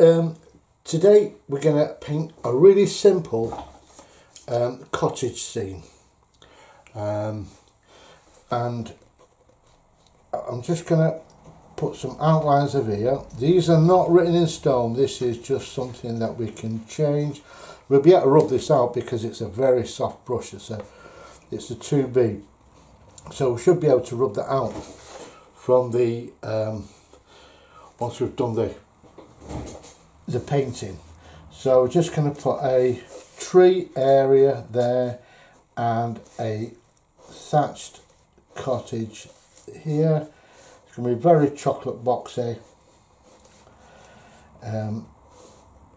Um, today we're going to paint a really simple um, cottage scene. Um, and I'm just going to put some outlines of here. These are not written in stone. This is just something that we can change. We'll be able to rub this out because it's a very soft brush. It's a it's a 2b so we should be able to rub that out from the um, once we've done the the painting. So we're just going to put a tree area there and a thatched cottage here. It's going to be very chocolate boxy. Um,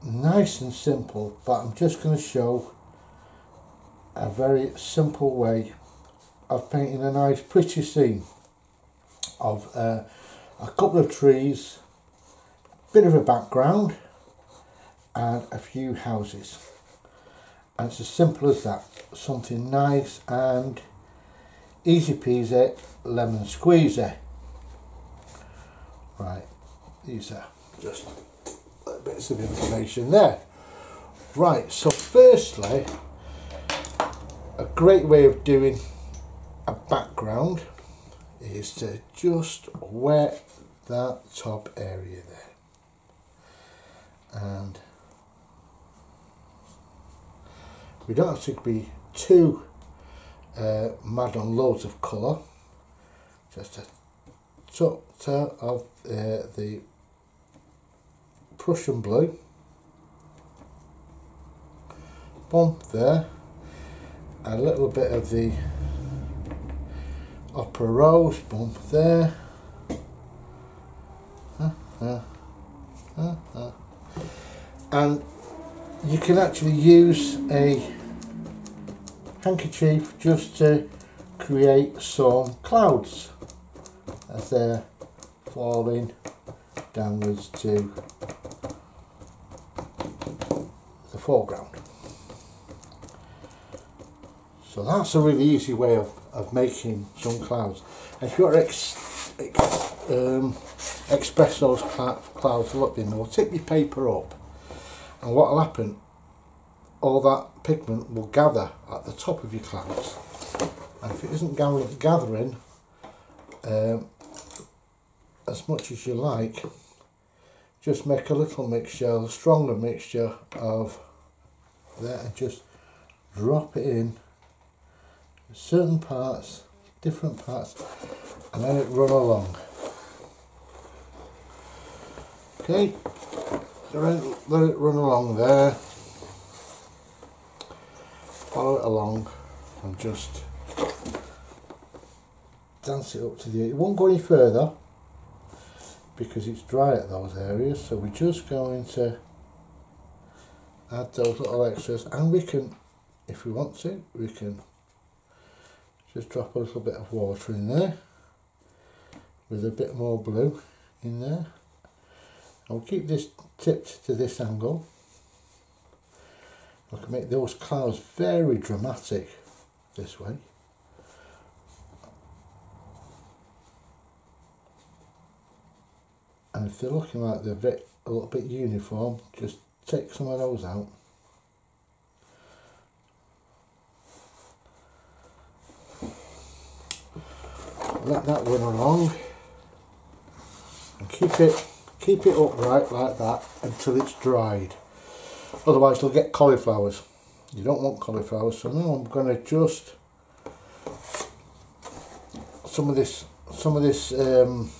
nice and simple, but I'm just going to show a very simple way of painting a nice pretty scene of uh, a couple of trees, bit of a background and a few houses. And it's as simple as that. Something nice and easy peasy, lemon squeezy. Right, these are just bits of information there. Right, so firstly, a great way of doing a background is to just wet that top area there. And we don't have to be too uh, mad on loads of colour just a touch of uh, the Prussian blue. Bump there a little bit of the opera rose bump there. Uh, uh, uh, and you can actually use a handkerchief just to create some clouds as they're falling downwards to the foreground. So that's a really easy way of, of making some clouds. if you want to ex, ex, um, express those clouds a little bit more, tip your paper up and what will happen? All that pigment will gather at the top of your clouds. And if it isn't gathering um, as much as you like just make a little mixture, a stronger mixture of that and just drop it in certain parts, different parts and let it run along. Okay let it run along there. Follow it along and just dance it up to the it won't go any further because it's dry at those areas so we're just going to add those little extras and we can if we want to we can just drop a little bit of water in there with a bit more blue in there I'll keep this tipped to this angle. I can make those clouds very dramatic this way. And if they're looking like they're a, bit, a little bit uniform, just take some of those out. Let that run along and keep it keep it upright like that until it's dried. Otherwise you'll get cauliflowers. You don't want cauliflowers so now I'm going to just some of this some of this um,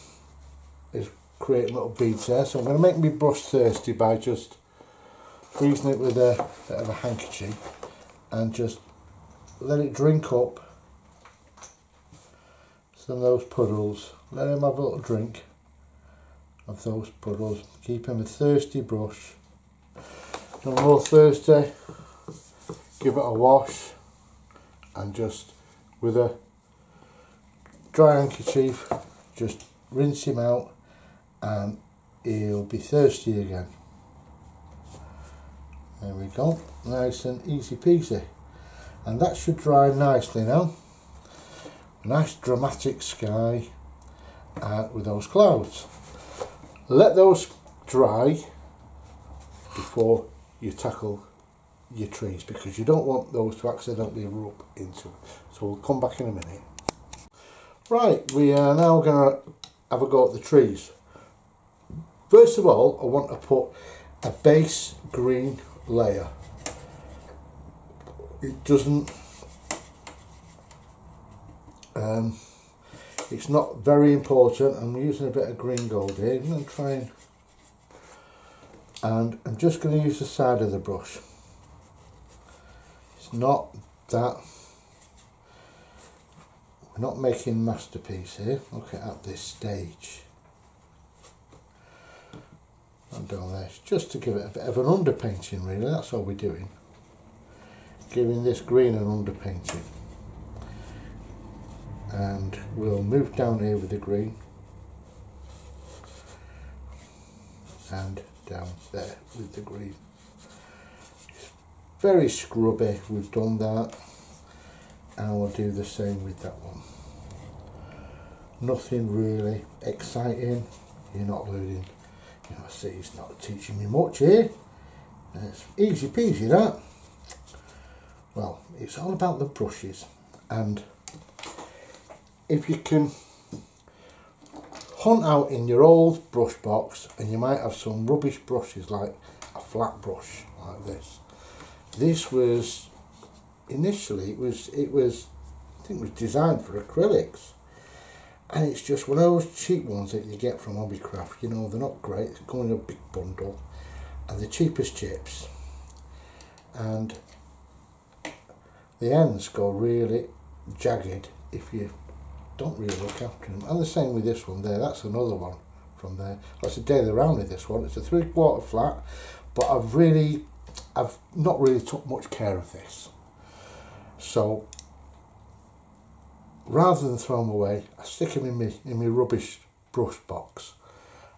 is creating little beads there. So I'm going to make my brush thirsty by just freezing it with a bit of a handkerchief and just let it drink up. Some of those puddles. Let him have a little drink of those puddles. Keep him a thirsty brush. When more thirsty, give it a wash and just with a dry handkerchief just rinse him out and he'll be thirsty again. There we go, nice and easy peasy. And that should dry nicely now. Nice dramatic sky uh, with those clouds let those dry before you tackle your trees because you don't want those to accidentally rub into it. So we'll come back in a minute. Right, we are now going to have a go at the trees. First of all, I want to put a base green layer. It doesn't, um, it's not very important. I'm using a bit of green gold here. I'm going to try and, and I'm just going to use the side of the brush. It's not that, we're not making masterpiece here. Look at this stage and down there just to give it a bit of an underpainting really that's all we're doing giving this green an underpainting and we'll move down here with the green. And down there with the green. It's very scrubby we've done that. And we'll do the same with that one. Nothing really exciting. You're not learning you know, I see he's not teaching me much here. It's easy peasy that. Well, it's all about the brushes. And if you can hunt out in your old brush box and you might have some rubbish brushes like a flat brush like this. This was initially it was it was I think it was designed for acrylics and it's just one of those cheap ones that you get from Hobbycraft you know they're not great they come in a big bundle and the cheapest chips and the ends go really jagged if you don't really look after them and the same with this one there that's another one from there that's a daily round with this one it's a three quarter flat but I've really I've not really took much care of this so rather than throw them away, I stick them in my, in my rubbish brush box.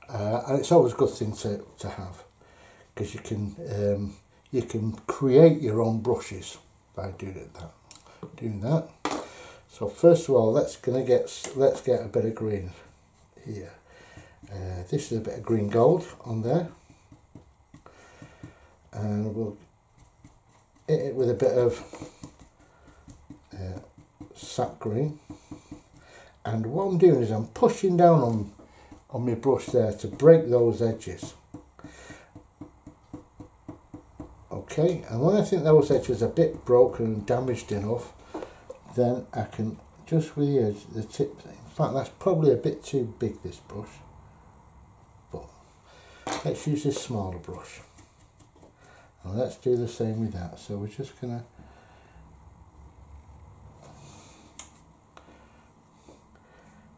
Uh, and it's always a good thing to, to have because you can um, you can create your own brushes by doing that doing that. So first of all, let's gonna get let's get a bit of green here. Uh, this is a bit of green gold on there, and we'll hit it with a bit of uh, sap green. And what I'm doing is I'm pushing down on on my brush there to break those edges. Okay and when I think those edges are a bit broken and damaged enough then I can just with the edge the tip in fact that's probably a bit too big this brush. But let's use this smaller brush. And let's do the same with that. So we're just gonna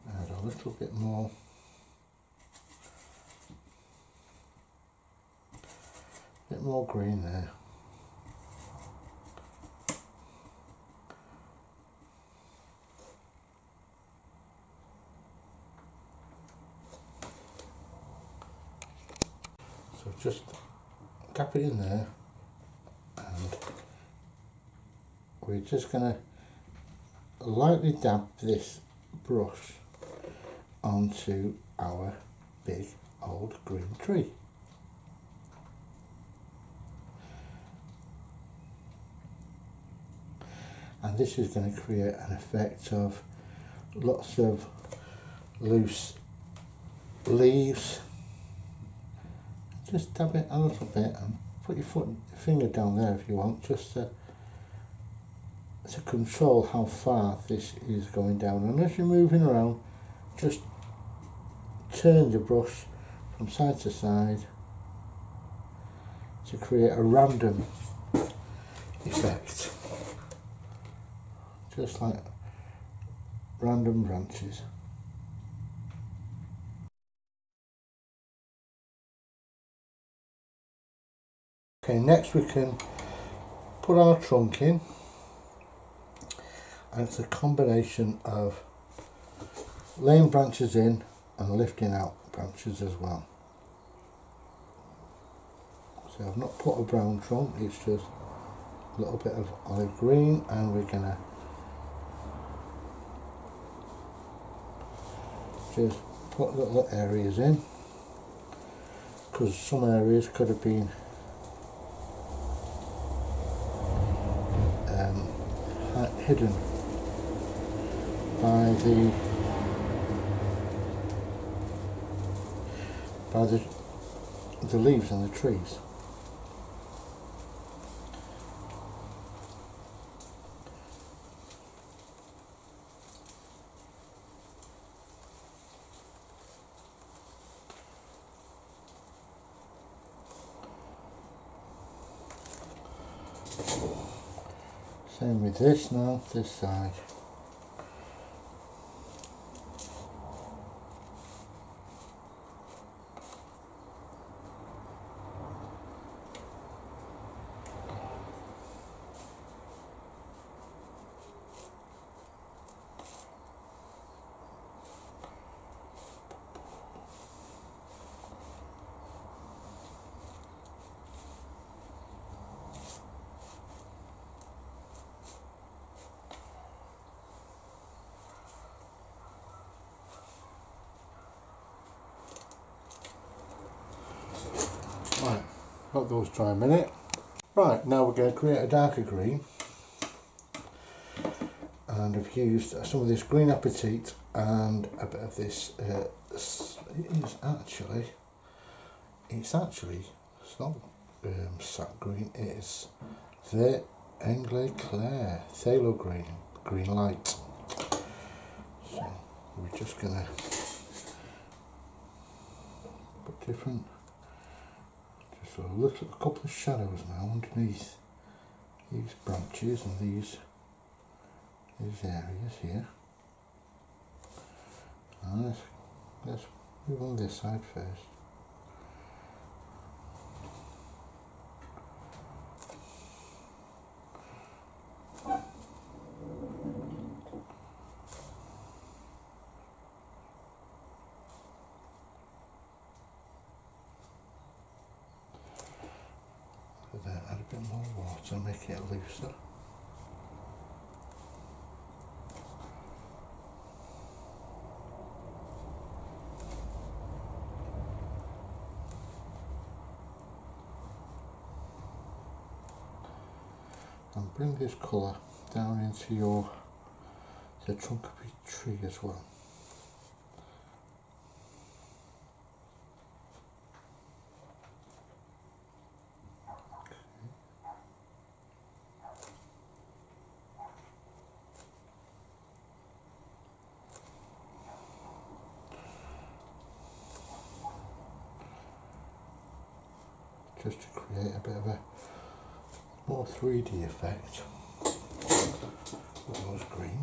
add a little bit more. A bit more green there so just tap it in there and we're just going to lightly dab this brush onto our big old green tree. And this is going to create an effect of lots of loose leaves. Just dab it a little bit and put your foot, finger down there if you want, just to, to control how far this is going down. And as you're moving around, just turn the brush from side to side to create a random effect just like random branches okay next we can put our trunk in and it's a combination of laying branches in and lifting out branches as well. So I've not put a brown trunk, it's just a little bit of olive green and we're gonna just put little areas in because some areas could have been um, hi- hidden by the by the the leaves on the trees. Same with this now, this side. Right, let those dry a minute. Right, now we're going to create a darker green. And I've used some of this green apatite and a bit of this. Uh, it is actually, it's actually, it's not um, sap green, it's the Anglais Clair, Phthalo green, green light. So we're just going to put different just a little a couple of shadows now underneath these branches and these these areas here. And let's, let's move on this side first. But then add a bit more water, make it looser. And bring this colour down into your the trunk of your tree as well. just to create a bit of a more 3D effect with those greens.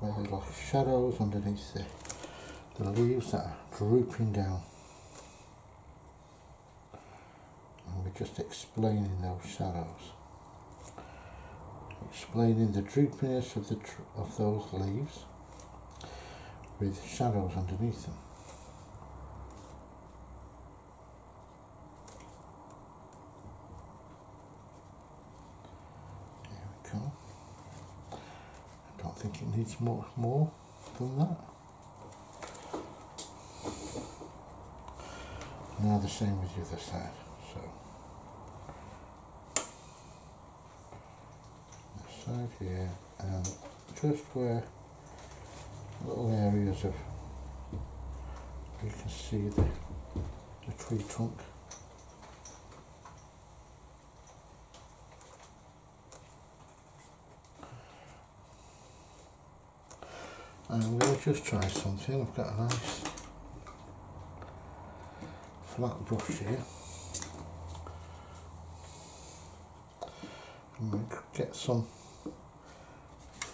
There's like shadows underneath the, the leaves that are drooping down. and we're just explaining those shadows. Explaining the droopiness of the of those leaves with shadows underneath them. There we go. I don't think it needs more more than that. Now the same with the other side. Side here and just where little areas of you can see the the tree trunk. And we'll just try something. I've got a nice flat brush here. And we could get some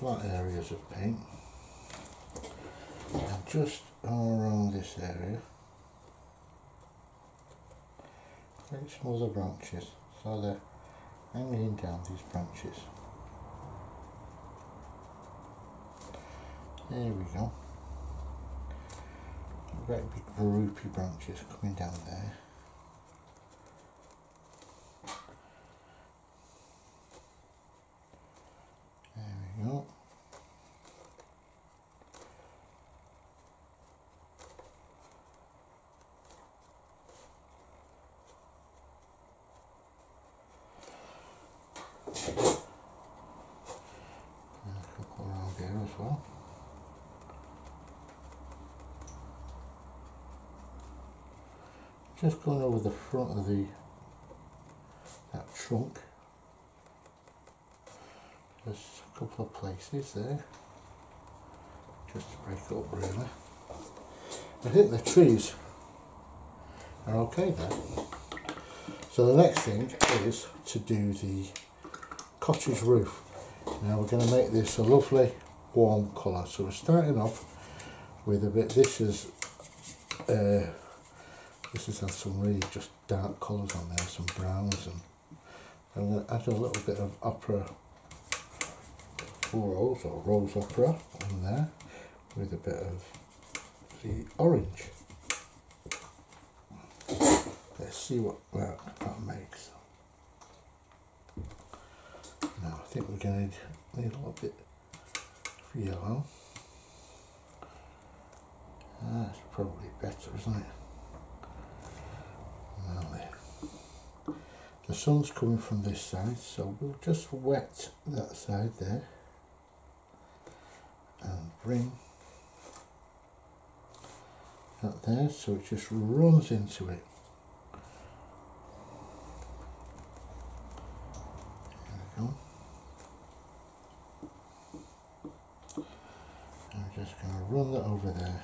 flat areas of paint. And just all around this area. Create some other branches. So they're hanging down these branches. There we go. great big droopy branches coming down. There we go. And a couple around here as well. Just going over the front of the that trunk. There's a couple of places there. Just to break up really. I think the trees are okay there. So the next thing is to do the cottage roof. Now we're going to make this a lovely warm colour. So we're starting off with a bit, this is, uh, this has had some really just dark colours on there, some browns and I'm going to add a little bit of opera rose or rose opera on there with a bit of the orange. Let's see what that, that makes. Now I think we're going to need a little bit of yellow. That's probably better, isn't it? The sun's coming from this side, so we'll just wet that side there and bring that there so it just runs into it. There we go. I'm just going to run that over there.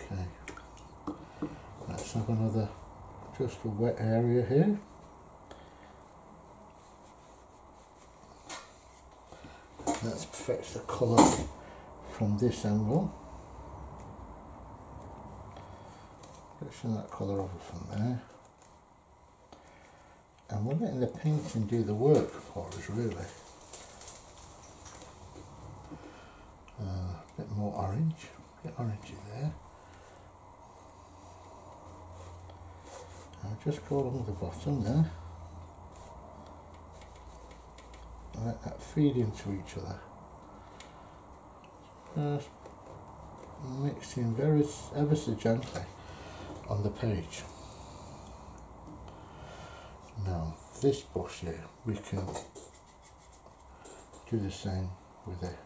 Okay, let's have another just a wet area here. Let's fetch the colour from this angle. Fetching that colour over from there. And we're letting the painting do the work for us really. Uh, a bit more orange, a bit orangey there. Just go along the bottom there. and Let that feed into each other. Just mixing very ever so gently on the page. Now this bush here we can do the same with it.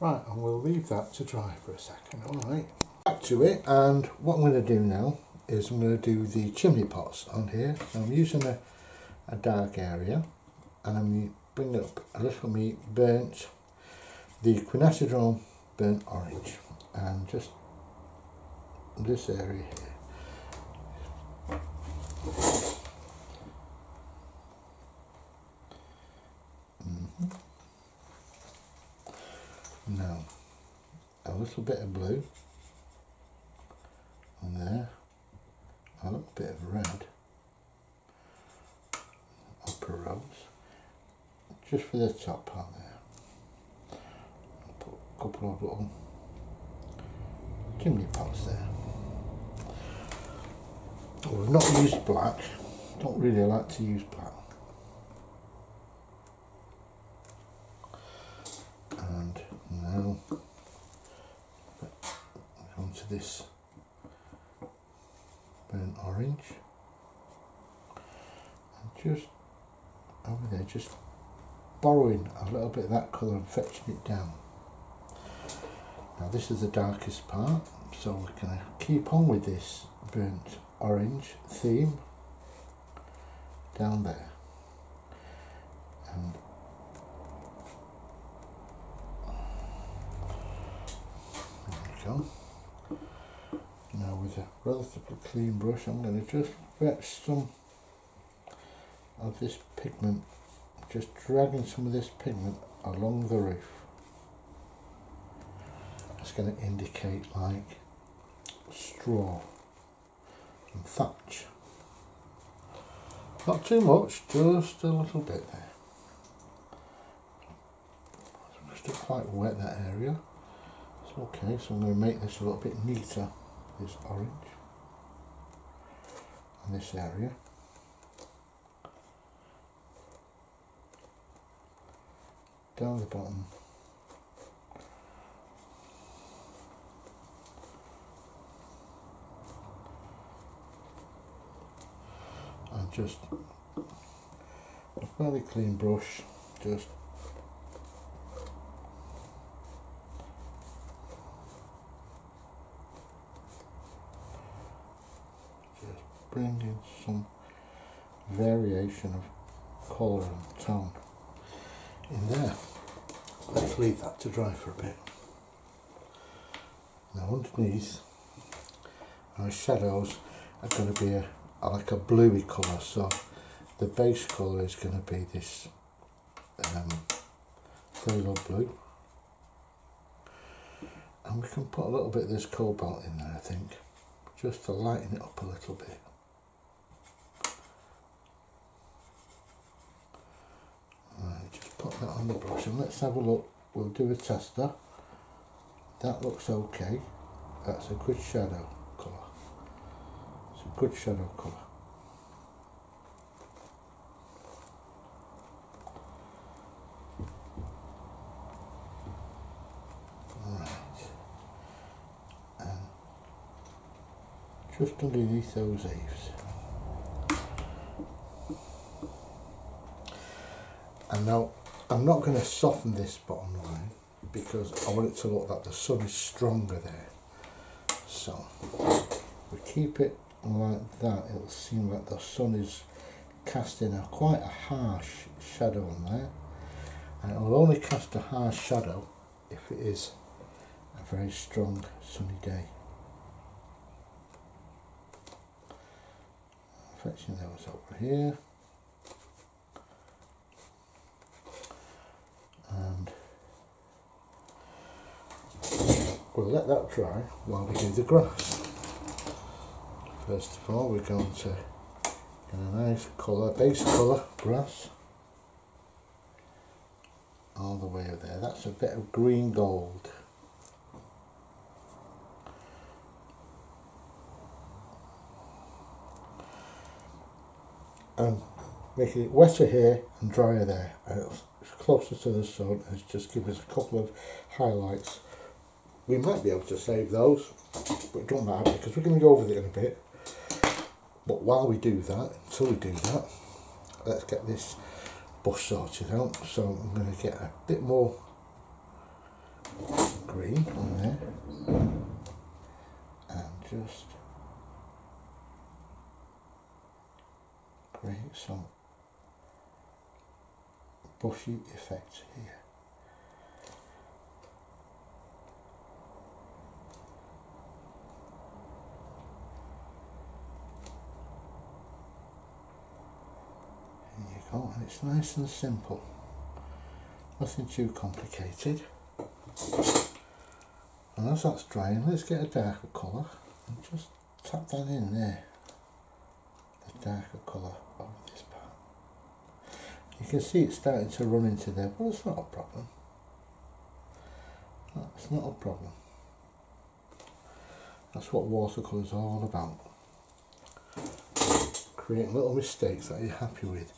Right, and we'll leave that to dry for a second, alright. Back to it, and what I'm going to do now is I'm going to do the chimney pots on here. So I'm using a, a dark area, and I'm bringing up a little me burnt, the quinacridone burnt orange, and just this area here. Mhm. Now, a little bit of blue on there, a little bit of red, opera rose, just for the top part there. Put a couple of little chimney pots there. We've not used black, don't really like to use black. and now onto this burnt orange and just over there just borrowing a little bit of that colour and fetching it down now this is the darkest part so we're going to keep on with this burnt orange theme down there and There we go. Now with a relatively clean brush, I'm going to just fetch some of this pigment, just dragging some of this pigment along the roof. It's going to indicate like straw and thatch. Not too much, just a little bit there. Still quite wet that area. It's okay, so I'm going to make this a little bit neater, this orange, in this area. Down the bottom. And just a fairly clean brush, just bring in some variation of colour and tone in there. Let's leave that to dry for a bit. Now underneath our shadows are going to be a, like a bluey colour so the base colour is going to be this um, phthalo blue and we can put a little bit of this cobalt in there I think just to lighten it up a little bit put that on the brush and let's have a look. We'll do a tester. That looks okay. That's a good shadow colour. It's a good shadow colour. Just underneath those eaves. And now I'm not going to soften this bottom line because I want it to look like the sun is stronger there. So we keep it like that, it'll seem like the sun is casting a quite a harsh shadow on there. And it will only cast a harsh shadow if it is a very strong sunny day. Fetching those over here. We'll let that dry while we do the grass. First of all we're going to get a nice colour, base colour grass all the way over there. That's a bit of green gold. Um, and making it wetter here and drier there. Uh, and closer to the sun and just give us a couple of highlights. We might be able to save those, but don't matter because we're going to go over it in a bit. But while we do that, until we do that, let's get this bush sorted out. So I'm going to get a bit more green on there and just create some bushy effect here. And it's nice and simple. Nothing too complicated. And as that's drying, let's get a darker colour and just tap that in there. The darker colour of this part. you can see it's starting to run into there, but it's not a problem. That's not a problem. That's what watercolour is all about. Creating little mistakes that you're happy with.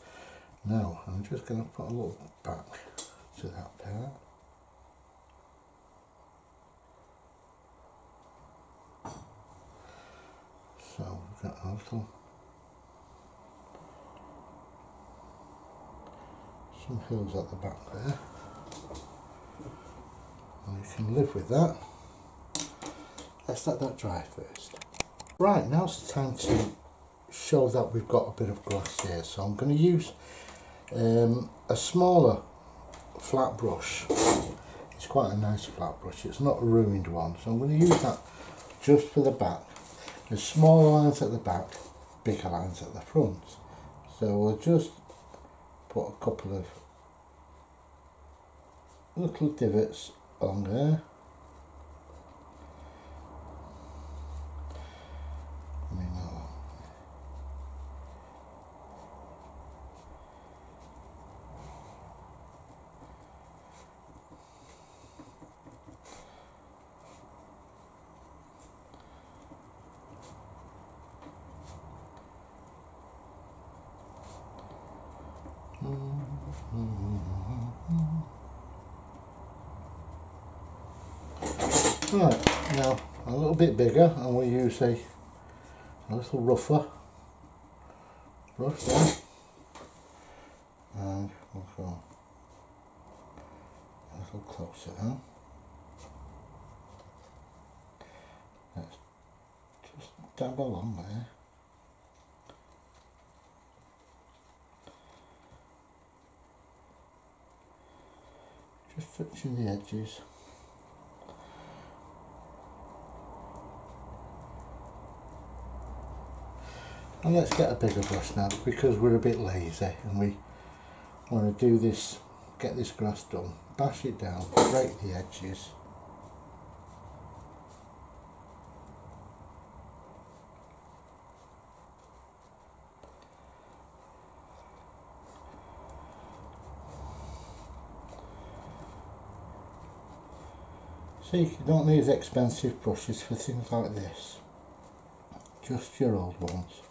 Now, I'm just going to put a little back to that part. So we've got a little some hills at the back there. And you can live with that. Let's let that dry first. Right now's the time to show that we've got a bit of grass here. So I'm going to use um, a smaller flat brush it's quite a nice flat brush it's not a ruined one so I'm going to use that just for the back There's smaller lines at the back, bigger lines at the front. So we'll just put a couple of little divots on there. Right, now a little bit bigger and we'll use a, a little rougher brush there. And we'll go a little closer now. Let's just dab along there. Just touching the edges. And let's get a bigger brush now because we're a bit lazy and we want to do this, get this grass done. Bash it down, break the edges. See, you don't need expensive brushes for things like this. Just your old ones.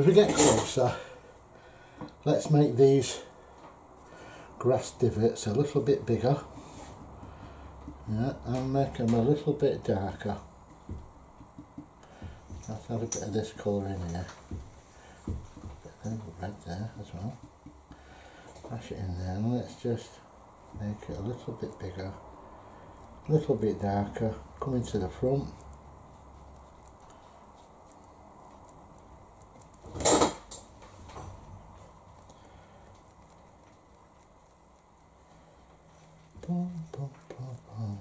As we get closer, let's make these grass divots a little bit bigger. Yeah, and make them a little bit darker. Let's have a bit of this colour in here. Bit of red there as well. Mash it in there and let's just make it a little bit bigger, a little bit darker, coming to the front. Boom, boom, boom, boom.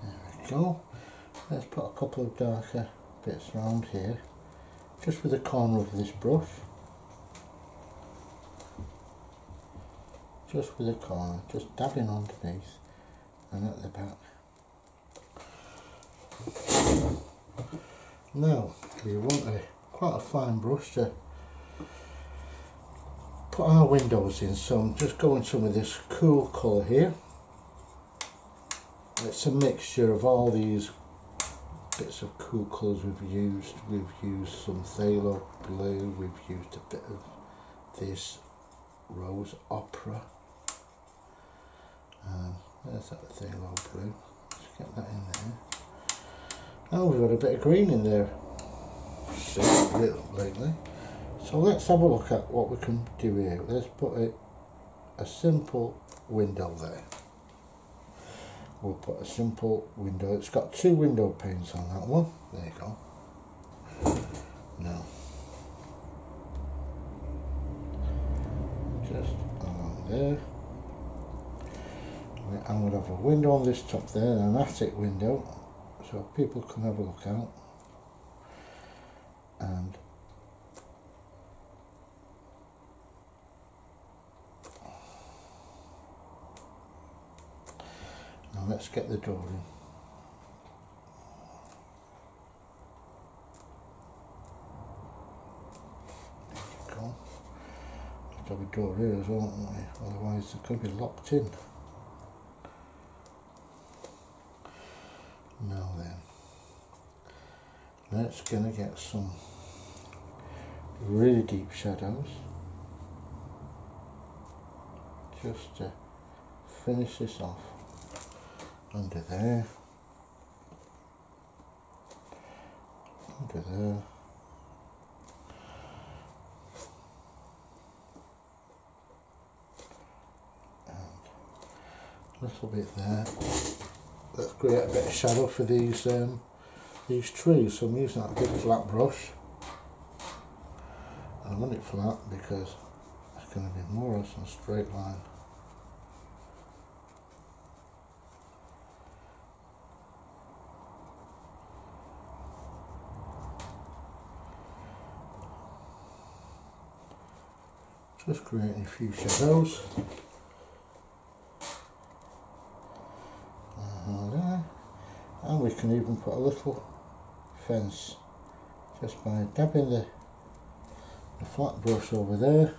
There we go. Let's put a couple of darker bits around here, just with the corner of this brush. Just with the corner, just dabbing underneath and at the back. Now, we want a quite a fine brush to put our windows in, so I'm just going some of this cool colour here. It's a mixture of all these bits of cool colours we've used. We've used some phthalo blue, we've used a bit of this rose opera. Um, there's that phthalo blue. Let's get that in there. Oh, we've got a bit of green in there lately. So let's have a look at what we can do here. Let's put a simple window there. We'll put a simple window. It's got two window panes on that one. There you go. Now, just along there. Going to have a window on this top there, an attic window so people can have a look out and let's get the door in have a door here as well, otherwise it could be locked in. Now then, that's going to get some really deep shadows. just to finish this off under there, under there. a little bit there. Let's create a bit of shadow for these um, these trees. So I'm using that big flat brush. And I want it flat because it's going to be more or less a straight line. Just creating a few shadows. and we can even put a little fence just by dabbing the, the flat brush over there.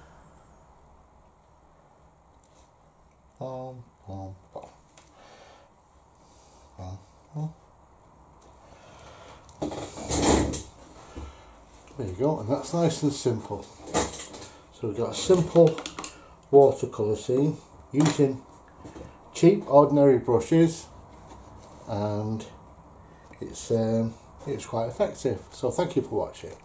There you go, and that's nice and simple. So we've got a simple watercolour scene using cheap ordinary brushes and it's um, it's quite effective. So thank you for watching.